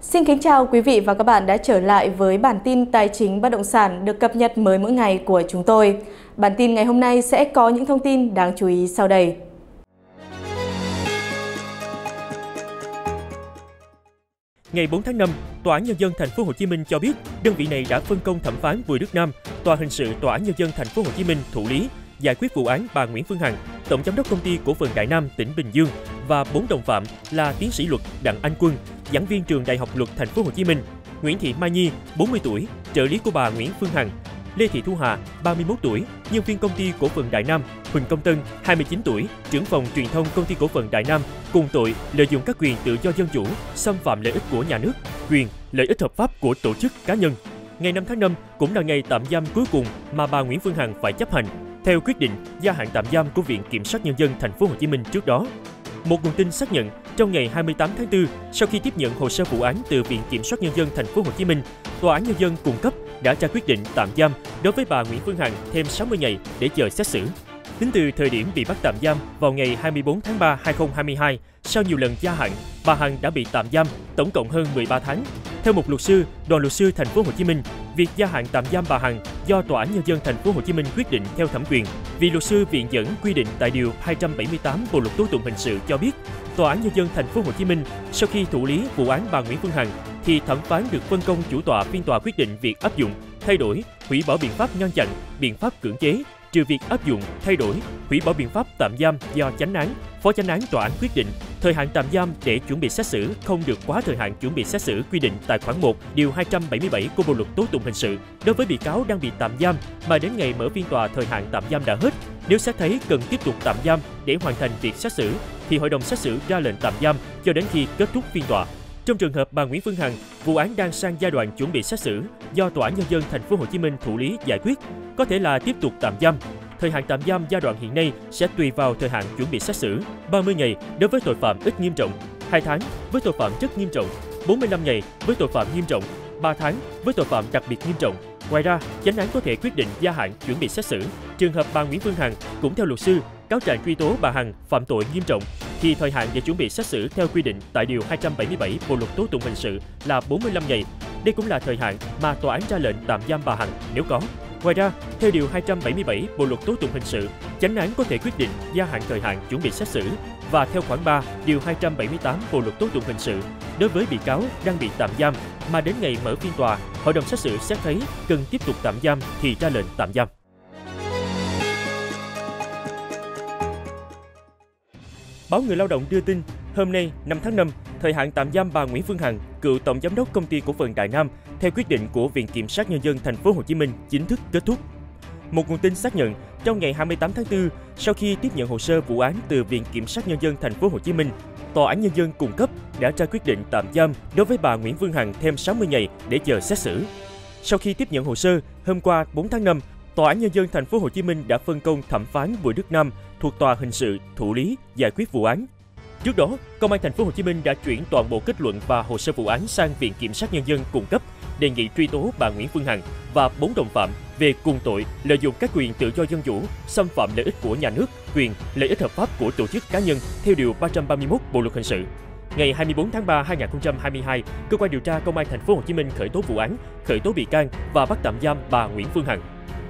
Xin kính chào quý vị và các bạn đã trở lại với bản tin tài chính bất động sản được cập nhật mới mỗi ngày của chúng tôi. Bản tin ngày hôm nay sẽ có những thông tin đáng chú ý sau đây. Ngày 4 tháng 5, Tòa án nhân dân thành phố Hồ Chí Minh cho biết đơn vị này đã phân công thẩm phán Bùi Đức Nam, Tòa hình sự Tòa án nhân dân thành phố Hồ Chí Minh thụ lý giải quyết vụ án bà Nguyễn Phương Hằng, tổng giám đốc công ty cổ phần Đại Nam tỉnh Bình Dương và bốn đồng phạm là tiến sĩ luật Đặng Anh Quân, giảng viên trường Đại học Luật thành phố Hồ Chí Minh, Nguyễn Thị Mai Nhi, 40 tuổi, trợ lý của bà Nguyễn Phương Hằng, Lê Thị Thu Hà, 31 tuổi, nhân viên công ty cổ phần Đại Nam, Huỳnh Công Tân, 29 tuổi, trưởng phòng truyền thông công ty cổ phần Đại Nam, cùng tội lợi dụng các quyền tự do dân chủ, xâm phạm lợi ích của nhà nước, quyền, lợi ích hợp pháp của tổ chức cá nhân. Ngày 5 tháng 5 cũng là ngày tạm giam cuối cùng mà bà Nguyễn Phương Hằng phải chấp hành theo quyết định gia hạn tạm giam của Viện Kiểm sát nhân dân thành phố Hồ Chí Minh trước đó. Một nguồn tin xác nhận, trong ngày 28 tháng 4, sau khi tiếp nhận hồ sơ vụ án từ Viện Kiểm sát nhân dân thành phố Hồ Chí Minh, Tòa án nhân dân cung cấp đã ra quyết định tạm giam đối với bà Nguyễn Phương Hằng thêm 60 ngày để chờ xét xử. Tính từ thời điểm bị bắt tạm giam vào ngày 24 tháng 3 2022, sau nhiều lần gia hạn, bà Hằng đã bị tạm giam tổng cộng hơn 13 tháng. Theo một luật sư, đoàn luật sư thành phố Hồ Chí Minh, việc gia hạn tạm giam bà Hằng do tòa án nhân dân thành phố Hồ Chí Minh quyết định theo thẩm quyền. Vì luật sư viện dẫn quy định tại điều 278 Bộ luật tố tụng hình sự cho biết, tòa án nhân dân thành phố Hồ Chí Minh sau khi thụ lý vụ án bà Nguyễn Phương Hằng thì thẩm phán được phân công chủ tọa phiên tòa quyết định việc áp dụng, thay đổi, hủy bỏ biện pháp ngăn chặn, biện pháp cưỡng chế, trừ việc áp dụng, thay đổi, hủy bỏ biện pháp tạm giam do chánh án, phó chánh án tòa án quyết định thời hạn tạm giam để chuẩn bị xét xử không được quá thời hạn chuẩn bị xét xử quy định tại khoản 1 điều 277 của Bộ luật tố tụng hình sự. Đối với bị cáo đang bị tạm giam mà đến ngày mở phiên tòa thời hạn tạm giam đã hết, nếu xét thấy cần tiếp tục tạm giam để hoàn thành việc xét xử thì hội đồng xét xử ra lệnh tạm giam cho đến khi kết thúc phiên tòa. Trong trường hợp bà Nguyễn Phương Hằng, vụ án đang sang giai đoạn chuẩn bị xét xử do tòa án nhân dân thành phố Hồ Chí Minh thụ lý giải quyết, có thể là tiếp tục tạm giam. Thời hạn tạm giam giai đoạn hiện nay sẽ tùy vào thời hạn chuẩn bị xét xử, 30 ngày đối với tội phạm ít nghiêm trọng, 2 tháng với tội phạm rất nghiêm trọng, 45 ngày với tội phạm nghiêm trọng, 3 tháng với tội phạm đặc biệt nghiêm trọng. Ngoài ra, chánh án có thể quyết định gia hạn chuẩn bị xét xử. Trường hợp bà Nguyễn Phương Hằng cũng theo luật sư, cáo trạng truy tố bà Hằng phạm tội nghiêm trọng thì thời hạn để chuẩn bị xét xử theo quy định tại điều 277 Bộ luật tố tụng hình sự là 45 ngày. Đây cũng là thời hạn mà tòa án ra lệnh tạm giam bà Hằng nếu có. Ngoài ra, theo điều 277 Bộ luật tố tụng hình sự, chánh án có thể quyết định gia hạn thời hạn chuẩn bị xét xử và theo khoản 3 điều 278 Bộ luật tố tụng hình sự, đối với bị cáo đang bị tạm giam mà đến ngày mở phiên tòa, hội đồng xét xử xét thấy cần tiếp tục tạm giam thì ra lệnh tạm giam. Báo Người Lao động đưa tin, hôm nay 5 tháng 5, thời hạn tạm giam bà Nguyễn Phương Hằng, cựu tổng giám đốc công ty cổ phần Đại Nam, theo quyết định của Viện Kiểm sát Nhân dân thành phố Hồ Chí Minh chính thức kết thúc. Một nguồn tin xác nhận, trong ngày 28 tháng 4, sau khi tiếp nhận hồ sơ vụ án từ Viện Kiểm sát Nhân dân thành phố Hồ Chí Minh, Tòa án Nhân dân cung cấp đã ra quyết định tạm giam đối với bà Nguyễn Phương Hằng thêm 60 ngày để chờ xét xử. Sau khi tiếp nhận hồ sơ, hôm qua 4 tháng 5, Tòa án Nhân dân thành phố Hồ Chí Minh đã phân công thẩm phán Bùi Đức Nam thuộc tòa hình sự thụ lý giải quyết vụ án. Trước đó, Công an thành phố Hồ Chí Minh đã chuyển toàn bộ kết luận và hồ sơ vụ án sang Viện Kiểm sát Nhân dân cung cấp, đề nghị truy tố bà Nguyễn Phương Hằng và bốn đồng phạm về cùng tội lợi dụng các quyền tự do dân chủ, xâm phạm lợi ích của nhà nước, quyền, lợi ích hợp pháp của tổ chức cá nhân theo điều 331 Bộ luật hình sự. Ngày 24 tháng 3 2022, cơ quan điều tra Công an thành phố Hồ Chí Minh khởi tố vụ án, khởi tố bị can và bắt tạm giam bà Nguyễn Phương Hằng.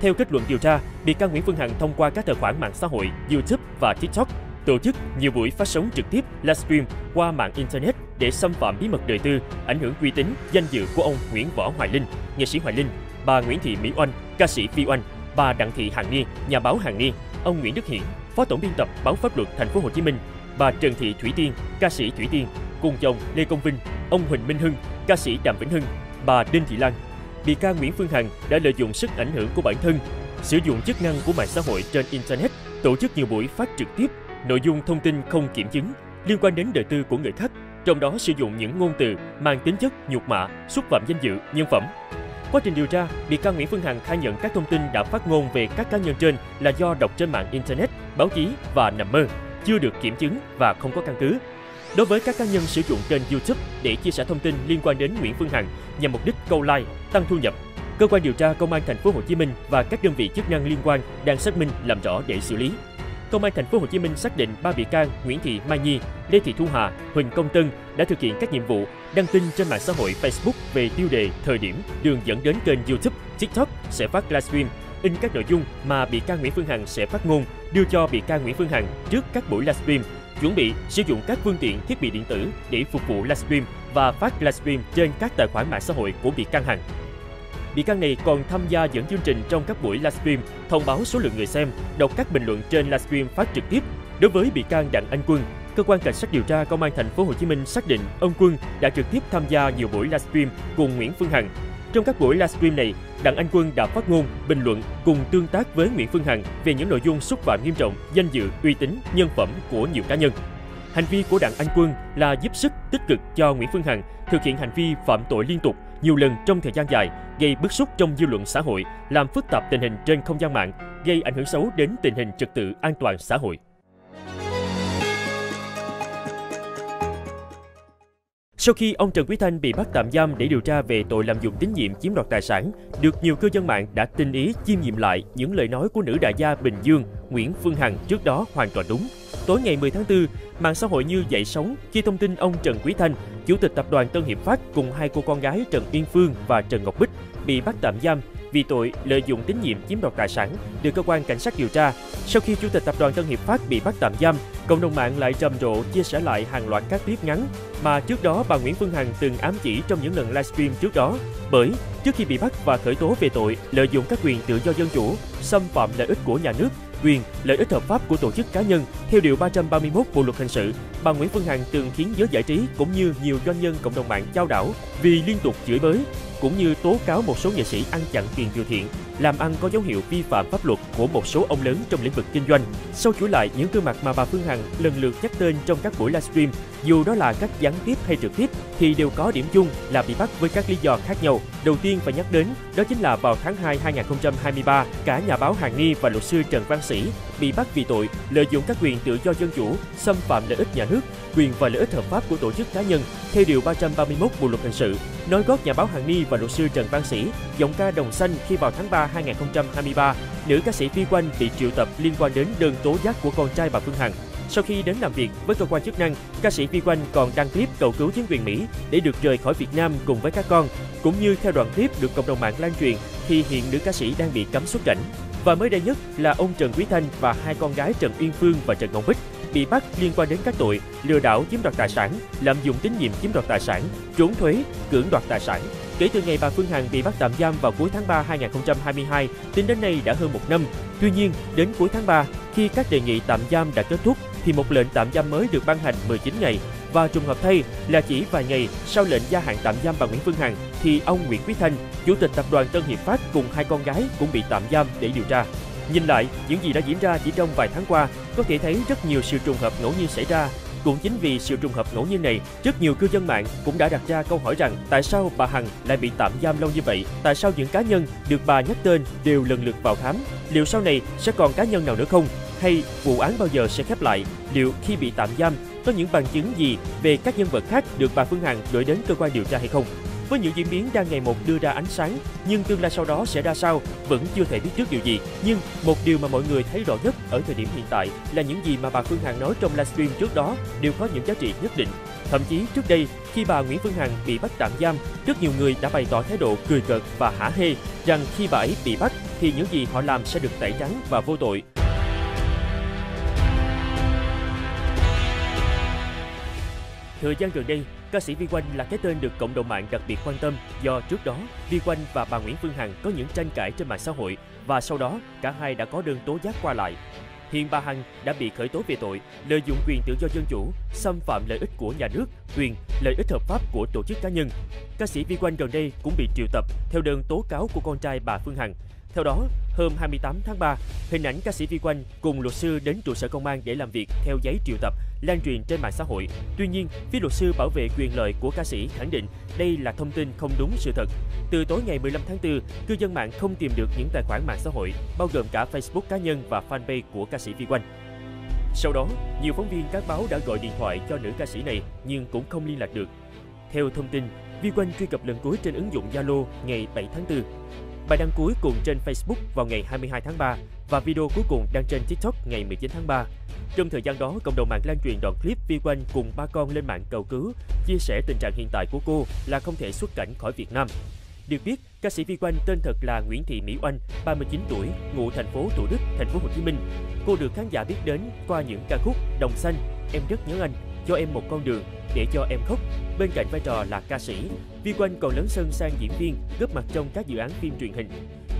Theo kết luận điều tra, bị can Nguyễn Phương Hằng thông qua các tài khoản mạng xã hội YouTube và TikTok tổ chức nhiều buổi phát sóng trực tiếp livestream qua mạng internet để xâm phạm bí mật đời tư, ảnh hưởng uy tín, danh dự của ông Nguyễn Võ Hoài Linh, nghệ sĩ Hoài Linh, bà Nguyễn Thị Mỹ Oanh, ca sĩ Phi Oanh, bà Đặng Thị Hằng Ni, nhà báo Hằng Ni, ông Nguyễn Đức Hiển, phó tổng biên tập báo pháp luật Thành phố Hồ Chí Minh, bà Trần Thị Thủy Tiên, ca sĩ Thủy Tiên, cùng chồng Lê Công Vinh, ông Huỳnh Minh Hưng, ca sĩ Đàm Vĩnh Hưng, bà Đinh Thị Lan. Bị can Nguyễn Phương Hằng đã lợi dụng sức ảnh hưởng của bản thân, sử dụng chức năng của mạng xã hội trên internet, tổ chức nhiều buổi phát trực tiếp nội dung thông tin không kiểm chứng liên quan đến đời tư của người khác, trong đó sử dụng những ngôn từ mang tính chất nhục mạ, xúc phạm danh dự, nhân phẩm. Quá trình điều tra, bị can Nguyễn Phương Hằng khai nhận các thông tin đã phát ngôn về các cá nhân trên là do đọc trên mạng internet, báo chí và nằm mơ, chưa được kiểm chứng và không có căn cứ. Đối với các cá nhân sử dụng kênh YouTube để chia sẻ thông tin liên quan đến Nguyễn Phương Hằng nhằm mục đích câu like, tăng thu nhập, cơ quan điều tra công an thành phố Hồ Chí Minh và các đơn vị chức năng liên quan đang xác minh làm rõ để xử lý. Công an thành phố Hồ Chí Minh xác định ba bị can Nguyễn Thị Mai Nhi, Lê Thị Thu Hà, Huỳnh Công Tân đã thực hiện các nhiệm vụ đăng tin trên mạng xã hội Facebook về tiêu đề, thời điểm, đường dẫn đến kênh YouTube, TikTok sẽ phát livestream, in các nội dung mà bị can Nguyễn Phương Hằng sẽ phát ngôn đưa cho bị can Nguyễn Phương Hằng trước các buổi livestream, chuẩn bị sử dụng các phương tiện thiết bị điện tử để phục vụ livestream và phát livestream trên các tài khoản mạng xã hội của bị can Hằng. Bị can này còn tham gia dẫn chương trình trong các buổi livestream, thông báo số lượng người xem, đọc các bình luận trên livestream phát trực tiếp. Đối với bị can Đặng Anh Quân, cơ quan cảnh sát điều tra công an thành phố Hồ Chí Minh xác định ông Quân đã trực tiếp tham gia nhiều buổi livestream cùng Nguyễn Phương Hằng. Trong các buổi livestream này, Đặng Anh Quân đã phát ngôn, bình luận cùng tương tác với Nguyễn Phương Hằng về những nội dung xúc phạm nghiêm trọng danh dự, uy tín, nhân phẩm của nhiều cá nhân. Hành vi của Đặng Anh Quân là giúp sức tích cực cho Nguyễn Phương Hằng thực hiện hành vi phạm tội liên tục nhiều lần trong thời gian dài, gây bức xúc trong dư luận xã hội, làm phức tạp tình hình trên không gian mạng, gây ảnh hưởng xấu đến tình hình trật tự an toàn xã hội. Sau khi ông Trần Quý Thanh bị bắt tạm giam để điều tra về tội lạm dụng tín nhiệm chiếm đoạt tài sản, được nhiều cư dân mạng đã tinh ý chiêm nghiệm lại những lời nói của nữ đại gia Bình Dương Nguyễn Phương Hằng trước đó hoàn toàn đúng. Tối ngày 10 tháng 4, mạng xã hội như dậy sóng khi thông tin ông Trần Quý Thanh, chủ tịch tập đoàn Tân Hiệp Phát cùng hai cô con gái Trần Uyên Phương và Trần Ngọc Bích bị bắt tạm giam vì tội lợi dụng tín nhiệm chiếm đoạt tài sản được cơ quan cảnh sát điều tra. Sau khi chủ tịch tập đoàn Tân Hiệp Phát bị bắt tạm giam, cộng đồng mạng lại trầm rộ chia sẻ lại hàng loạt các clip ngắn mà trước đó bà Nguyễn Phương Hằng từng ám chỉ trong những lần livestream trước đó. Bởi trước khi bị bắt và khởi tố về tội lợi dụng các quyền tự do dân chủ, xâm phạm lợi ích của nhà nước, quyền, lợi ích hợp pháp của tổ chức cá nhân theo điều 331 Bộ luật hình sự, bà Nguyễn Phương Hằng từng khiến giới giải trí cũng như nhiều doanh nhân cộng đồng mạng trao đảo vì liên tục chửi bới, cũng như tố cáo một số nghệ sĩ ăn chặn tiền từ thiện, làm ăn có dấu hiệu vi phạm pháp luật của một số ông lớn trong lĩnh vực kinh doanh. Sau chuỗi lại những gương mặt mà bà Phương Hằng lần lượt nhắc tên trong các buổi livestream, dù đó là cách gián tiếp hay trực tiếp, thì đều có điểm chung là bị bắt với các lý do khác nhau. Đầu tiên phải nhắc đến đó chính là vào tháng 2 2023, cả nhà báo Hàng Ni và luật sư Trần Văn Sĩ bị bắt vì tội lợi dụng các quyền tự do dân chủ, xâm phạm lợi ích nhà nước, quyền và lợi ích hợp pháp của tổ chức cá nhân theo điều 331 Bộ luật hình sự. Nói gót nhà báo Hàn Ni và luật sư Trần Văn Sĩ, giọng ca đồng xanh khi vào tháng 3 2023, nữ ca sĩ Phi Quanh bị triệu tập liên quan đến đơn tố giác của con trai bà Phương Hằng. Sau khi đến làm việc với cơ quan chức năng, ca sĩ Phi Quanh còn đăng clip cầu cứu chính quyền Mỹ để được rời khỏi Việt Nam cùng với các con. Cũng như theo đoạn clip được cộng đồng mạng lan truyền, thì hiện nữ ca sĩ đang bị cấm xuất cảnh. Và mới đây nhất là ông Trần Quý Thanh và hai con gái Trần Uyên Phương và Trần Ngọc Bích bị bắt liên quan đến các tội lừa đảo chiếm đoạt tài sản, lạm dụng tín nhiệm chiếm đoạt tài sản, trốn thuế, cưỡng đoạt tài sản. Kể từ ngày bà Phương Hằng bị bắt tạm giam vào cuối tháng 3 2022, tính đến nay đã hơn một năm. Tuy nhiên, đến cuối tháng 3, khi các đề nghị tạm giam đã kết thúc, thì một lệnh tạm giam mới được ban hành 19 ngày. Và trùng hợp thay là chỉ vài ngày sau lệnh gia hạn tạm giam bà Nguyễn Phương Hằng, thì ông Nguyễn Quý Thanh, chủ tịch tập đoàn Tân Hiệp Phát cùng hai con gái cũng bị tạm giam để điều tra. Nhìn lại, những gì đã diễn ra chỉ trong vài tháng qua, có thể thấy rất nhiều sự trùng hợp ngẫu nhiên xảy ra. Cũng chính vì sự trùng hợp ngẫu nhiên này, rất nhiều cư dân mạng cũng đã đặt ra câu hỏi rằng tại sao bà Hằng lại bị tạm giam lâu như vậy? Tại sao những cá nhân được bà nhắc tên đều lần lượt vào khám Liệu sau này sẽ còn cá nhân nào nữa không? Hay vụ án bao giờ sẽ khép lại? Liệu khi bị tạm giam có những bằng chứng gì về các nhân vật khác được bà Phương Hằng gửi đến cơ quan điều tra hay không? Với những diễn biến đang ngày một đưa ra ánh sáng, nhưng tương lai sau đó sẽ ra sao vẫn chưa thể biết trước điều gì. Nhưng một điều mà mọi người thấy rõ nhất ở thời điểm hiện tại là những gì mà bà Phương Hằng nói trong livestream trước đó đều có những giá trị nhất định. Thậm chí trước đây, khi bà Nguyễn Phương Hằng bị bắt tạm giam, rất nhiều người đã bày tỏ thái độ cười cợt và hả hê rằng khi bà ấy bị bắt thì những gì họ làm sẽ được tẩy trắng và vô tội. Thời gian gần đây, ca sĩ Vi Quanh là cái tên được cộng đồng mạng đặc biệt quan tâm do trước đó Vi Quanh và bà Nguyễn Phương Hằng có những tranh cãi trên mạng xã hội và sau đó cả hai đã có đơn tố giác qua lại. Hiện bà Hằng đã bị khởi tố về tội lợi dụng quyền tự do dân chủ, xâm phạm lợi ích của nhà nước, quyền, lợi ích hợp pháp của tổ chức cá nhân. Ca sĩ Vi Quanh gần đây cũng bị triệu tập theo đơn tố cáo của con trai bà Phương Hằng. Theo đó, hôm 28 tháng 3, hình ảnh ca sĩ Vi Quanh cùng luật sư đến trụ sở công an để làm việc theo giấy triệu tập lan truyền trên mạng xã hội. Tuy nhiên, phía luật sư bảo vệ quyền lợi của ca sĩ khẳng định đây là thông tin không đúng sự thật. Từ tối ngày 15 tháng 4, cư dân mạng không tìm được những tài khoản mạng xã hội, bao gồm cả Facebook cá nhân và fanpage của ca sĩ Vi Quanh. Sau đó, nhiều phóng viên các báo đã gọi điện thoại cho nữ ca sĩ này nhưng cũng không liên lạc được. Theo thông tin, Vi Quanh truy cập lần cuối trên ứng dụng Zalo ngày 7 tháng 4. Bài đăng cuối cùng trên Facebook vào ngày 22 tháng 3, và video cuối cùng đăng trên TikTok ngày 19 tháng 3. Trong thời gian đó, cộng đồng mạng lan truyền đoạn clip Vi Quanh cùng ba con lên mạng cầu cứu, chia sẻ tình trạng hiện tại của cô là không thể xuất cảnh khỏi Việt Nam. Được biết, ca sĩ Vi Quanh tên thật là Nguyễn Thị Mỹ Oanh, 39 tuổi, ngụ thành phố Thủ Đức, thành phố Hồ Chí Minh. Cô được khán giả biết đến qua những ca khúc Đồng xanh, Em rất nhớ anh, cho em một con đường, Để cho em khóc. Bên cạnh vai trò là ca sĩ, Vi Quanh còn lớn sân sang diễn viên, góp mặt trong các dự án phim truyền hình.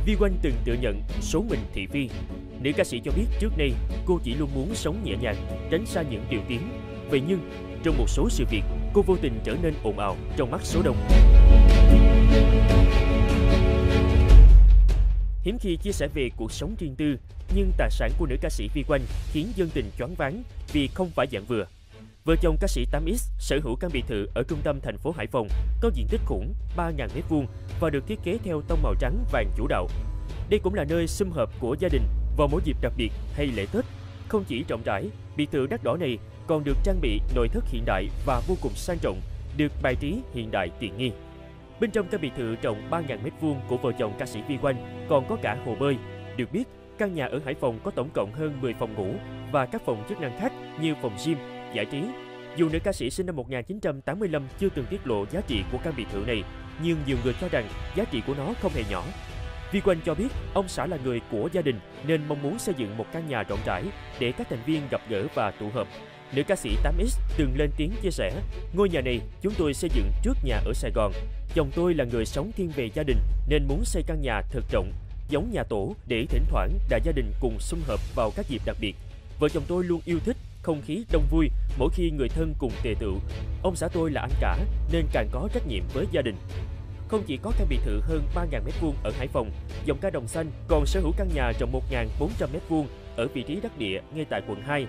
Vi Quanh từng tự nhận số mình thị phi. Nữ ca sĩ cho biết trước đây cô chỉ luôn muốn sống nhẹ nhàng, tránh xa những điều tiếng. Vậy nhưng, trong một số sự việc, cô vô tình trở nên ồn ào trong mắt số đông. Hiếm khi chia sẻ về cuộc sống riêng tư, nhưng tài sản của nữ ca sĩ Vi Quanh khiến dân tình choáng váng vì không phải dạng vừa. Vợ chồng ca sĩ 8X sở hữu căn biệt thự ở trung tâm thành phố Hải Phòng có diện tích khủng 3.000 m2 và được thiết kế theo tông màu trắng vàng chủ đạo. Đây cũng là nơi sum họp của gia đình vào mỗi dịp đặc biệt hay lễ Tết. Không chỉ rộng rãi, biệt thự đắt đỏ này còn được trang bị nội thất hiện đại và vô cùng sang trọng, được bài trí hiện đại tiện nghi. Bên trong căn biệt thự rộng 3.000 m2 của vợ chồng ca sĩ Vi Quanh còn có cả hồ bơi. Được biết, căn nhà ở Hải Phòng có tổng cộng hơn 10 phòng ngủ và các phòng chức năng khác như phòng gym, giải trí. Dù nữ ca sĩ sinh năm 1985 chưa từng tiết lộ giá trị của căn biệt thự này, nhưng nhiều người cho rằng giá trị của nó không hề nhỏ. Vi Quanh cho biết ông xã là người của gia đình nên mong muốn xây dựng một căn nhà rộng rãi để các thành viên gặp gỡ và tụ họp. Nữ ca sĩ 8X từng lên tiếng chia sẻ, ngôi nhà này chúng tôi xây dựng trước nhà ở Sài Gòn. Chồng tôi là người sống thiên về gia đình nên muốn xây căn nhà thật rộng, giống nhà tổ để thỉnh thoảng đại gia đình cùng xung họp vào các dịp đặc biệt. Vợ chồng tôi luôn yêu thích không khí đông vui mỗi khi người thân cùng tề tựu. Ông xã tôi là anh cả nên càng có trách nhiệm với gia đình. Không chỉ có căn biệt thự hơn 3.000 m2 ở Hải Phòng, dòng ca Đồng Xanh còn sở hữu căn nhà rộng 1.400 m2 ở vị trí đắc địa ngay tại quận 2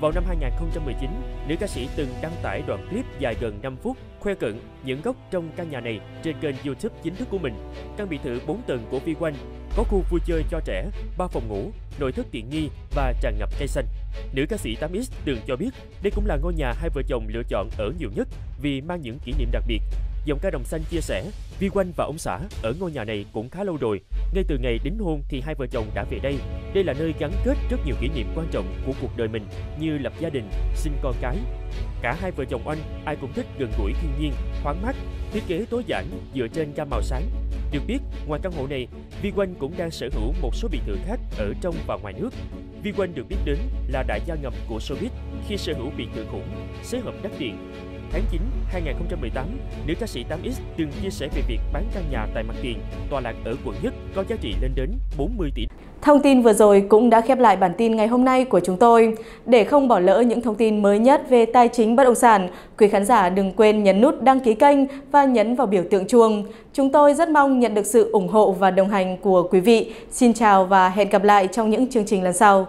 vào năm 2019, nữ ca sĩ từng đăng tải đoạn clip dài gần 5 phút khoe cận những góc trong căn nhà này trên kênh YouTube chính thức của mình. Căn biệt thự 4 tầng của Vi Quanh có khu vui chơi cho trẻ, 3 phòng ngủ, nội thất tiện nghi và tràn ngập cây xanh. Nữ ca sĩ 8X từng cho biết đây cũng là ngôi nhà hai vợ chồng lựa chọn ở nhiều nhất vì mang những kỷ niệm đặc biệt. Dòng ca đồng xanh chia sẻ, Vi Quanh và ông xã ở ngôi nhà này cũng khá lâu rồi. Ngay từ ngày đính hôn thì hai vợ chồng đã về đây. Đây là nơi gắn kết rất nhiều kỷ niệm quan trọng của cuộc đời mình như lập gia đình, sinh con cái. Cả hai vợ chồng anh ai cũng thích gần gũi thiên nhiên, thoáng mát, thiết kế tối giản dựa trên gam màu sáng. Được biết, ngoài căn hộ này, Vi Quanh cũng đang sở hữu một số biệt thự khác ở trong và ngoài nước. Vi Quanh được biết đến là đại gia ngầm của showbiz khi sở hữu biệt thự khủng, xế hợp đắt tiền, Tháng 9 2018, nữ ca sĩ 8X từng chia sẻ về việc bán căn nhà tại mặt tiền, tòa lạc ở quận nhất có giá trị lên đến 40 tỷ. Thông tin vừa rồi cũng đã khép lại bản tin ngày hôm nay của chúng tôi. Để không bỏ lỡ những thông tin mới nhất về tài chính bất động sản, quý khán giả đừng quên nhấn nút đăng ký kênh và nhấn vào biểu tượng chuông. Chúng tôi rất mong nhận được sự ủng hộ và đồng hành của quý vị. Xin chào và hẹn gặp lại trong những chương trình lần sau.